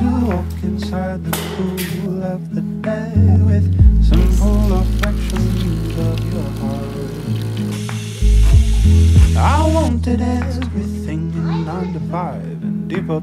To walk inside the cool of the day with simple affections of your heart. I wanted everything in nine to five and deeper